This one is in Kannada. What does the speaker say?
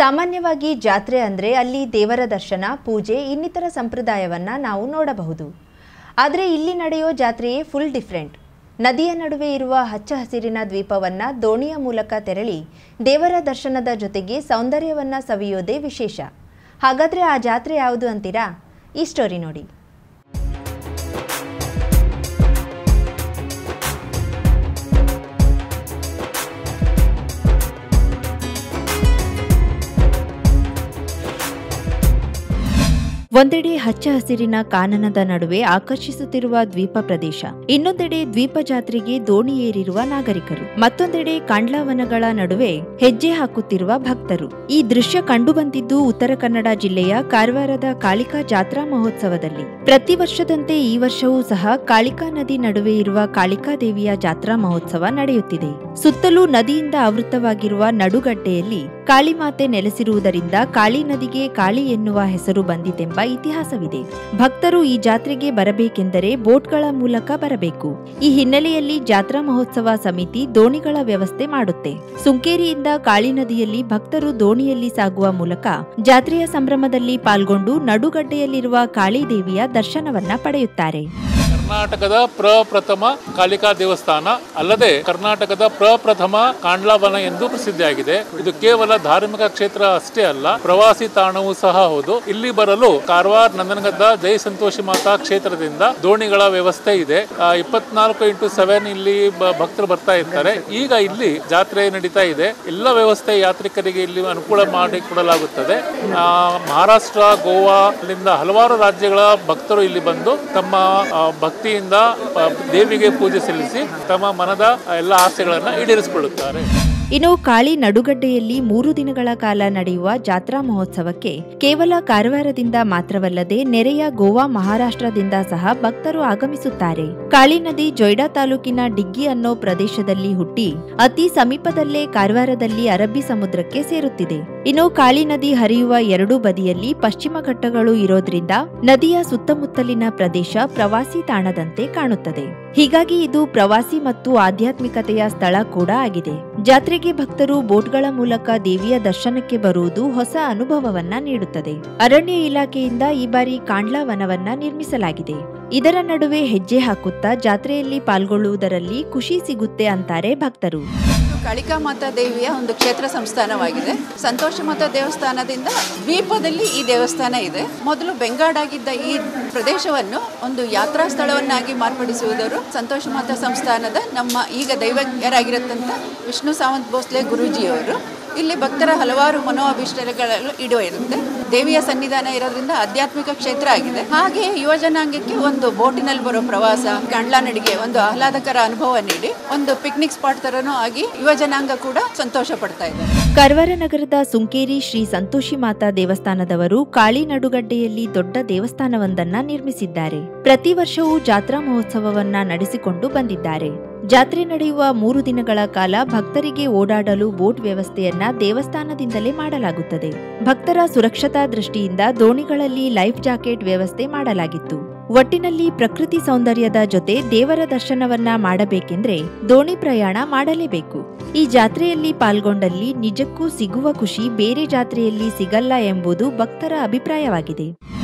ಸಾಮಾನ್ಯವಾಗಿ ಜಾತ್ರೆ ಅಂದರೆ ಅಲ್ಲಿ ದೇವರ ದರ್ಶನ, ಪೂಜೆ, ಇನ್ನಿತರ ಸಂಪ್ರದಾಯವನ್ನು ನಾವು ನೋಡಬಹುದು. ಆದರೆ ಇಲ್ಲಿ ನಡೆಯೋ ಜಾತ್ರೆಯೇ ಫುಲ್ ಡಿಫ್ರೆಂಟ್ ನದಿಯ ನಡುವೆ ಇರುವ ಹಚ್ಚ ಹಸಿರಿನ ದ್ವೀಪವನ್ನು ದೋಣಿಯ ಮೂಲಕ ತೆರಳಿ ದೇವರ ದರ್ಶನದ ಜೊತೆಗೆ ಸೌಂದರ್ಯವನ್ನು ಸವಿಯೋದೇ ವಿಶೇಷ. ಹಾಗಾದರೆ ಆ ಜಾತ್ರೆ ಯಾವುದು ಅಂತೀರಾ? ಈ ಸ್ಟೋರಿ ನೋಡಿ. ಒಂದೆಡೆ ಹಚ್ಚ ಹಸಿರಿನ ಕಾನನದ ನಡುವೆ ಆಕರ್ಷಿಸುತ್ತಿರುವ ದ್ವೀಪ ಪ್ರದೇಶ. ಇನ್ನೊಂದೆಡೆ ದ್ವೀಪ ಜಾತ್ರೆಗೆ ದೋಣಿ ಏರಿರುವ ನಾಗರಿಕರು. ಮತ್ತೊಂದೆಡೆ ಕಾಂಡ್ಲಾವನಗಳ ನಡುವೆ ಹೆಜ್ಜೆ ಹಾಕುತ್ತಿರುವ ಭಕ್ತರು. ಈ ದೃಶ್ಯ ಕಂಡುಬಂದಿದ್ದು ಉತ್ತರ ಕನ್ನಡ ಜಿಲ್ಲೆಯ ಕಾರವಾರದ ಕಾಳಿಕಾ ಜಾತ್ರಾ ಮಹೋತ್ಸವದಲ್ಲಿ. ಪ್ರತಿ ವರ್ಷದಂತೆ ಈ ವರ್ಷವೂ ಸಹ ಕಾಳಿಕಾ ನದಿ ನಡುವೆ ಇರುವ ಕಾಳಿಕಾ ದೇವಿಯ ಜಾತ್ರಾ ಮಹೋತ್ಸವ ನಡೆಯುತ್ತಿದೆ. ಸುತ್ತಲೂ ನದಿಯಿಂದ ಆವೃತವಾಗಿರುವ ನಡುಗಡ್ಡೆಯಲ್ಲಿ ಕಾಳಿಮಾತೆ ನೆಲೆಸಿರುವುದರಿಂದ ಕಾಳಿ ನದಿಗೆ ಕಾಳಿ ಎನ್ನುವ ಹೆಸರು ಬಂದಿತೆಂಬ ಇತಿಹಾಸವಿದೆ. ಭಕ್ತರು ಈ ಜಾತ್ರೆಗೆ ಬರಬೇಕೆಂದರೆ ಬೋಟ್ಗಳ ಮೂಲಕ ಬರಬೇಕು. ಈ ಹಿನ್ನೆಲೆಯಲ್ಲಿ ಜಾತ್ರಾ ಮಹೋತ್ಸವ ಸಮಿತಿ ದೋಣಿಗಳ ವ್ಯವಸ್ಥೆ ಮಾಡುತ್ತೆ. ಸುಂಕೇರಿಯಿಂದ ಕಾಳಿ ನದಿಯಲ್ಲಿ ಭಕ್ತರು ದೋಣಿಯಲ್ಲಿ ಸಾಗುವ ಮೂಲಕ ಜಾತ್ರೆಯ ಸಂಭ್ರಮದಲ್ಲಿ ಪಾಲ್ಗೊಂಡು ನಡುಗಡ್ಡೆಯಲ್ಲಿರುವ ಕಾಳಿ ದೇವಿಯ ದರ್ಶನವನ್ನ ಪಡೆಯುತ್ತಾರೆ. ಕರ್ನಾಟಕದ ಪ್ರಪ್ರಥಮ ಕಾಳಿಕಾ ದೇವಸ್ಥಾನ ಅಲ್ಲದೆ ಕರ್ನಾಟಕದ ಪ್ರಪ್ರಥಮ ಕಾಂಡ್ಲಾವನ ಎಂದು ಪ್ರಸಿದ್ಧಿಯಾಗಿದೆ. ಇದು ಕೇವಲ ಧಾರ್ಮಿಕ ಕ್ಷೇತ್ರ ಅಷ್ಟೇ ಅಲ್ಲ ಪ್ರವಾಸಿ ತಾಣವೂ ಸಹ ಹೌದು. ಇಲ್ಲಿ ಬರಲು ಕಾರವಾರ ನಂದನಗದ್ದ ಜೈ ಸಂತೋಷಿ ಮಾತಾ ಕ್ಷೇತ್ರದಿಂದ ದೋಣಿಗಳ ವ್ಯವಸ್ಥೆ ಇದೆ. ಇಪ್ಪತ್ನಾಲ್ಕು ಇಂಟು ಸೆವೆನ್ ಇಲ್ಲಿ ಭಕ್ತರು ಬರ್ತಾ ಇರ್ತಾರೆ. ಈಗ ಇಲ್ಲಿ ಜಾತ್ರೆ ನಡೀತಾ ಇದೆ. ಎಲ್ಲ ವ್ಯವಸ್ಥೆ ಯಾತ್ರಿಕರಿಗೆ ಇಲ್ಲಿ ಅನುಕೂಲ ಮಾಡಿ ಕೊಡಲಾಗುತ್ತದೆ. ಮಹಾರಾಷ್ಟ್ರ ಗೋವಾ ಹಲವಾರು ರಾಜ್ಯಗಳ ಭಕ್ತರು ಇಲ್ಲಿ ಬಂದು ತಮ್ಮ ಆ, ಭಕ್ತಿಯಿಂದ ದೇವಿಗೆ ಪೂಜೆ ಸಲ್ಲಿಸಿ ತಮ್ಮ ಮನದ ಎಲ್ಲ ಆಸೆಗಳನ್ನು ಈಡೇರಿಸಿಕೊಳ್ಳುತ್ತಾರೆ. ಇನ್ನು ಕಾಳಿ ನಡುಗಡ್ಡೆಯಲ್ಲಿ ಮೂರು ದಿನಗಳ ಕಾಲ ನಡೆಯುವ ಜಾತ್ರಾ ಮಹೋತ್ಸವಕ್ಕೆ ಕೇವಲ ಕಾರವಾರದಿಂದ ಮಾತ್ರವಲ್ಲದೆ ನೆರೆಯ ಗೋವಾ ಮಹಾರಾಷ್ಟ್ರದಿಂದ ಸಹ ಭಕ್ತರು ಆಗಮಿಸುತ್ತಾರೆ. ಕಾಳಿ ನದಿ ಜೊಯ್ಡಾ ತಾಲೂಕಿನ ಡಿಗ್ಗಿ ಅನ್ನೋ ಪ್ರದೇಶದಲ್ಲಿ ಹುಟ್ಟಿ ಅತಿ ಸಮೀಪದಲ್ಲೇ ಕಾರವಾರದಲ್ಲಿ ಅರಬ್ಬಿ ಸಮುದ್ರಕ್ಕೆ ಸೇರುತ್ತಿದೆ. ಇನ್ನು ಕಾಳಿ ನದಿ ಹರಿಯುವ ಎರಡೂ ಬದಿಯಲ್ಲಿ ಪಶ್ಚಿಮ ಘಟ್ಟಗಳು ಇರೋದ್ರಿಂದ ನದಿಯ ಸುತ್ತಮುತ್ತಲಿನ ಪ್ರದೇಶ ಪ್ರವಾಸಿ ತಾಣದಂತೆ ಕಾಣುತ್ತದೆ. ಹೀಗಾಗಿ ಇದು ಪ್ರವಾಸಿ ಮತ್ತು ಆಧ್ಯಾತ್ಮಿಕತೆಯ ಸ್ಥಳ ಕೂಡ ಆಗಿದೆ. ಜಾತ್ರೆಗೆ ಭಕ್ತರು ಬೋಟ್ಗಳ ಮೂಲಕ ದೇವಿಯ ದರ್ಶನಕ್ಕೆ ಬರುವುದು ಹೊಸ ಅನುಭವವನ್ನ ನೀಡುತ್ತದೆ. ಅರಣ್ಯ ಇಲಾಖೆಯಿಂದ ಈ ಬಾರಿ ಕಾಂಡ್ಲಾ ವನವನ್ನ ನಿರ್ಮಿಸಲಾಗಿದೆ. ಇದರ ನಡುವೆ ಹೆಜ್ಜೆ ಹಾಕುತ್ತಾ ಜಾತ್ರೆಯಲ್ಲಿ ಪಾಲ್ಗೊಳ್ಳುವುದರಲ್ಲಿ ಖುಷಿ ಸಿಗುತ್ತೆ ಅಂತಾರೆ ಭಕ್ತರು. ಕಾಳಿಕಾ ಮಾತಾ ದೇವಿಯ ಒಂದು ಕ್ಷೇತ್ರ ಸಂಸ್ಥಾನವಾಗಿದೆ. ಸಂತೋಷ ಮಾತಾ ದೇವಸ್ಥಾನದಿಂದ ದ್ವೀಪದಲ್ಲಿ ಈ ದೇವಸ್ಥಾನ ಇದೆ. ಮೊದಲು ಬೆಂಗಾಡಾಗಿದ್ದ ಈ ಪ್ರದೇಶವನ್ನು ಒಂದು ಯಾತ್ರಾ ಸ್ಥಳವನ್ನಾಗಿ ಮಾರ್ಪಡಿಸುವುದರು ಸಂತೋಷ ಮಾತಾ ಸಂಸ್ಥಾನದ ನಮ್ಮ ಈಗ ದೈವಜ್ಞರಾಗಿರತಕ್ಕಂಥ ವಿಷ್ಣು ಸಾವಂತ್ ಭೋಸ್ಲೆ ಗುರೂಜಿಯವರು. ಇಲ್ಲಿ ಭಕ್ತರ ಹಲವಾರು ಮನೋಅಭಿಷ್ಟಗಳನ್ನು ಇಡೋ ಇರುತ್ತೆ ದೇವಿಯ ಸನ್ನಿಧಾನ ಇರೋದ್ರಿಂದ ಆಧ್ಯಾತ್ಮಿಕ ಕ್ಷೇತ್ರ ಆಗಿದೆ. ಹಾಗೆ ಯುವ ಜನಾಂಗಕ್ಕೆ ಒಂದು ಬೋಟಿನಲ್ಲಿ ಬರೋ ಪ್ರವಾಸ ಕಂಡ್ಲಾ ನಡಿಗೆ ಒಂದು ಆಹ್ಲಾದಕರ ಅನುಭವ ನೀಡಿ, ಒಂದು ಪಿಕ್ನಿಕ್ ಸ್ಪಾಟ್ ತರನೂ ಆಗಿ ಯುವ ಜನಾಂಗ ಕೂಡ ಸಂತೋಷ ಪಡ್ತಾ ಇದ್ದಾರೆ. ಕಾರವಾರ ನಗರದ ಸುಂಕೇರಿ ಶ್ರೀ ಸಂತೋಷಿ ಮಾತಾ ದೇವಸ್ಥಾನದವರು ಕಾಳಿ ನಡುಗಡ್ಡೆಯಲ್ಲಿ ದೊಡ್ಡ ದೇವಸ್ಥಾನವೊಂದನ್ನ ನಿರ್ಮಿಸಿದ್ದಾರೆ. ಪ್ರತಿ ವರ್ಷವೂ ಜಾತ್ರಾ ಮಹೋತ್ಸವವನ್ನ ನಡೆಸಿಕೊಂಡು ಬಂದಿದ್ದಾರೆ. ಜಾತ್ರೆ ನಡೆಯುವ ಮೂರು ದಿನಗಳ ಕಾಲ ಭಕ್ತರಿಗೆ ಓಡಾಡಲು ಬೋಟ್ ವ್ಯವಸ್ಥೆಯನ್ನ ದೇವಸ್ಥಾನದಿಂದಲೇ ಮಾಡಲಾಗುತ್ತದೆ. ಭಕ್ತರ ಸುರಕ್ಷತಾ ದೃಷ್ಟಿಯಿಂದ ದೋಣಿಗಳಲ್ಲಿ ಲೈಫ್ ಜಾಕೆಟ್ ವ್ಯವಸ್ಥೆ ಮಾಡಲಾಗಿತ್ತು. ಒಟ್ಟಿನಲ್ಲಿ ಪ್ರಕೃತಿ ಸೌಂದರ್ಯದ ಜೊತೆ ದೇವರ ದರ್ಶನವನ್ನ ಮಾಡಬೇಕೆಂದ್ರೆ ದೋಣಿ ಪ್ರಯಾಣ ಮಾಡಲೇಬೇಕು. ಈ ಜಾತ್ರೆಯಲ್ಲಿ ಪಾಲ್ಗೊಂಡಲ್ಲಿ ನಿಜಕ್ಕೂ ಸಿಗುವ ಖುಷಿ ಬೇರೆ ಜಾತ್ರೆಯಲ್ಲಿ ಸಿಗಲ್ಲ ಎಂಬುದು ಭಕ್ತರ ಅಭಿಪ್ರಾಯವಾಗಿದೆ.